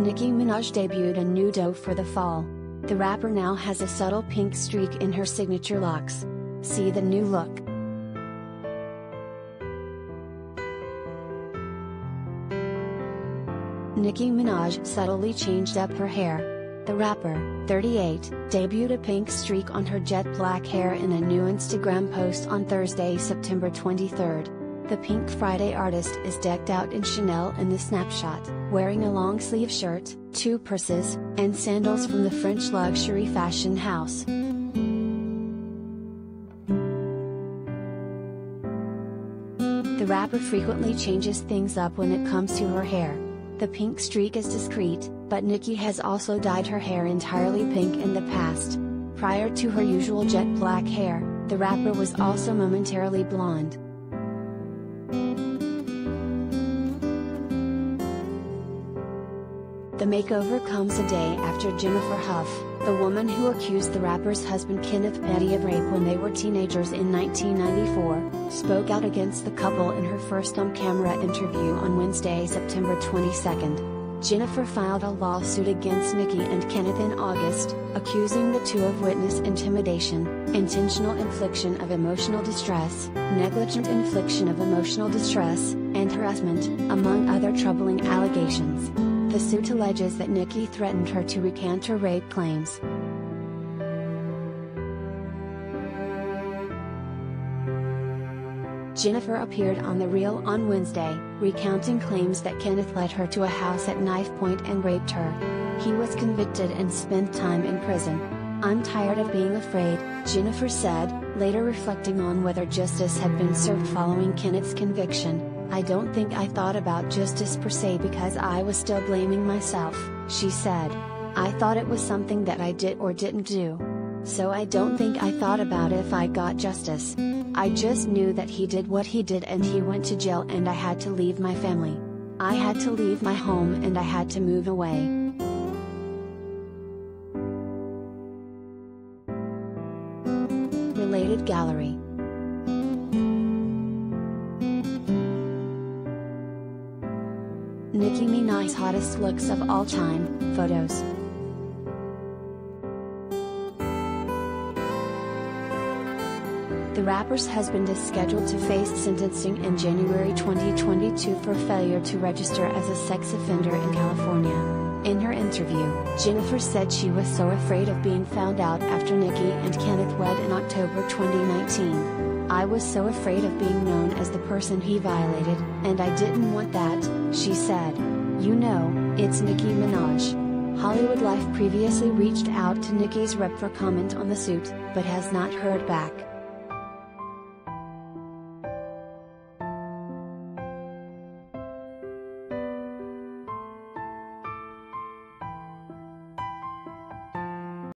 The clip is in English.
Nicki Minaj debuted a new doe for the fall. The rapper now has a subtle pink streak in her signature locks. See the new look. Nicki Minaj subtly changed up her hair. The rapper, 38, debuted a pink streak on her jet black hair in a new Instagram post on Thursday, September 23. The Pink Friday artist is decked out in Chanel in the snapshot, wearing a long sleeve shirt, two purses, and sandals from the French luxury fashion house. The rapper frequently changes things up when it comes to her hair. The pink streak is discreet, but Nicki has also dyed her hair entirely pink in the past. Prior to her usual jet black hair, the rapper was also momentarily blonde. The makeover comes a day after Jennifer Hough, the woman who accused the rapper's husband Kenneth Petty of rape when they were teenagers in 1994, spoke out against the couple in her first on-camera interview on Wednesday, September 22. Jennifer filed a lawsuit against Nicki and Kenneth in August, accusing the two of witness intimidation, intentional infliction of emotional distress, negligent infliction of emotional distress, and harassment, among other troubling allegations. The suit alleges that Nicki threatened her to recant her rape claims. Jennifer appeared on The Real on Wednesday, recounting claims that Kenneth led her to a house at knife point and raped her. He was convicted and spent time in prison. I'm tired of being afraid, Jennifer said, later reflecting on whether justice had been served following Kenneth's conviction. I don't think I thought about justice per se because I was still blaming myself, she said. I thought it was something that I did or didn't do. So I don't think I thought about if I got justice. I just knew that he did what he did and he went to jail and I had to leave my family. I had to leave my home and I had to move away. Related Gallery Nicki Minaj's hottest looks of all time, photos. The rapper's husband is scheduled to face sentencing in January 2022 for failure to register as a sex offender in California. In her interview, Jennifer said she was so afraid of being found out after Nicki and Kenneth wed in October 2019. I was so afraid of being known as the person he violated, and I didn't want that, she said. You know, it's Nicki Minaj. Hollywood Life previously reached out to Nicki's rep for comment on the suit, but has not heard back.